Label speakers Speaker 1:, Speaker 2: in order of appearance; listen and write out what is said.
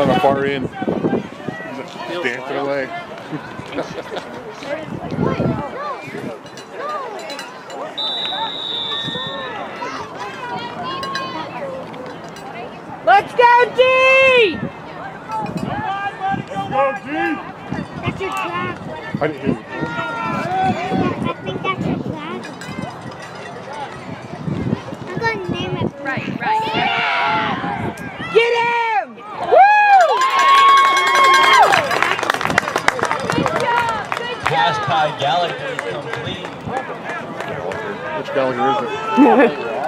Speaker 1: on the far end. Dancing away.
Speaker 2: Let's go, D!
Speaker 1: Go, G!
Speaker 3: That's your flag.
Speaker 1: I didn't hear you.
Speaker 3: I think that's your flag. I'm going to name it.
Speaker 4: Right, right.
Speaker 2: Get
Speaker 5: Pass by Gallagher complete.
Speaker 1: Which Gallagher is it?